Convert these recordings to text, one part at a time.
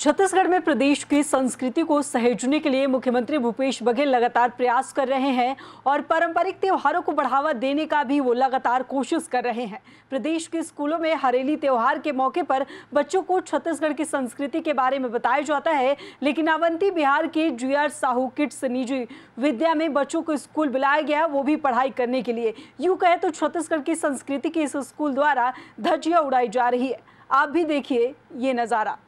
छत्तीसगढ़ में प्रदेश की संस्कृति को सहेजने के लिए मुख्यमंत्री भूपेश बघेल लगातार प्रयास कर रहे हैं और पारंपरिक त्योहारों को बढ़ावा देने का भी वो लगातार कोशिश कर रहे हैं। प्रदेश के स्कूलों में हरेली त्योहार के मौके पर बच्चों को छत्तीसगढ़ की संस्कृति के बारे में बताया जाता है, लेकिन अवंती बिहार के जुआर साहू किड्स निजी विद्या में बच्चों को स्कूल बुलाया गया, वो भी पढ़ाई करने के लिए। यूँ कहे तो छत्तीसगढ़ की संस्कृति के इस स्कूल द्वारा धज्जियाँ उड़ाई जा रही है। आप भी देखिए ये नज़ारा।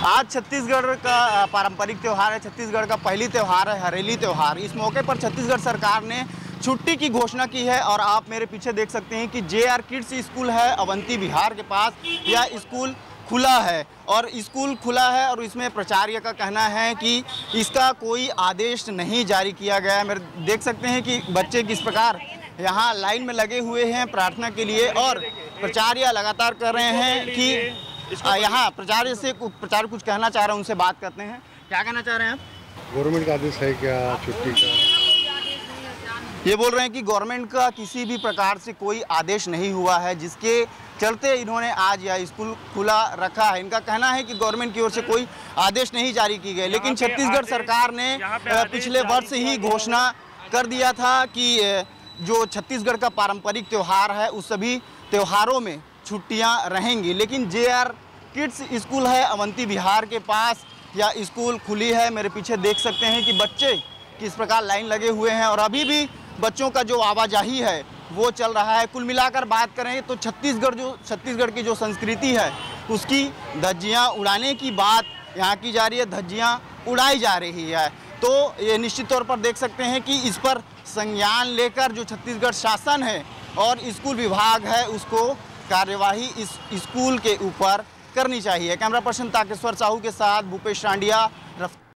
आज छत्तीसगढ़ का पारंपरिक त्यौहार है, छत्तीसगढ़ का पहली त्यौहार है, हरेली त्यौहार। इस मौके पर छत्तीसगढ़ सरकार ने छुट्टी की घोषणा की है और आप मेरे पीछे देख सकते हैं कि जे आर किड्स स्कूल है, अवंती बिहार के पास, यह स्कूल खुला है। और स्कूल खुला है और इसमें प्राचार्य का कहना है कि इसका कोई आदेश नहीं जारी किया गया है। मेरे, देख सकते हैं कि बच्चे किस प्रकार यहाँ लाइन में लगे हुए हैं प्रार्थना के लिए और प्राचार्य लगातार कर रहे हैं कि यहाँ प्रचार से प्रचार कुछ कहना चाह रहे हैं उनसे बात करते हैं। क्या कहना चाह रहे हैं आप? गवर्नमेंट का आदेश है क्या छुट्टी का? ये बोल रहे हैं कि गवर्नमेंट का किसी भी प्रकार से कोई आदेश नहीं हुआ है जिसके चलते इन्होंने आज यह स्कूल खुला रखा है। इनका कहना है कि गवर्नमेंट की ओर से कोई आदेश नहीं जारी की गए लेकिन छत्तीसगढ़ सरकार ने पिछले वर्ष ही घोषणा कर दिया था कि जो छत्तीसगढ़ का पारंपरिक त्यौहार है उस सभी त्योहारों में छुट्टियाँ रहेंगी। लेकिन जे आर किड्स स्कूल है, अवंती बिहार के पास, या स्कूल खुली है, मेरे पीछे देख सकते हैं कि बच्चे किस प्रकार लाइन लगे हुए हैं, और अभी भी बच्चों का जो आवाजाही है, वो चल रहा है। कुल मिलाकर बात करें तो छत्तीसगढ़ जो, छत्तीसगढ़ की जो संस्कृति है, उसकी धज्जियाँ उड़ाने की बात यहाँ की जा रही है, धज्जियाँ उड़ाई जा रही है। तो ये निश्चित तौर पर देख सकते हैं कि इस पर संज्ञान लेकर जो छत्तीसगढ़ शासन है, और स्कूल विभाग है, उसको कार्यवाही इस स्कूल के ऊपर करनी चाहिए। कैमरा पर्सन ताकेश्वर साहू के साथ भूपेश रांडिया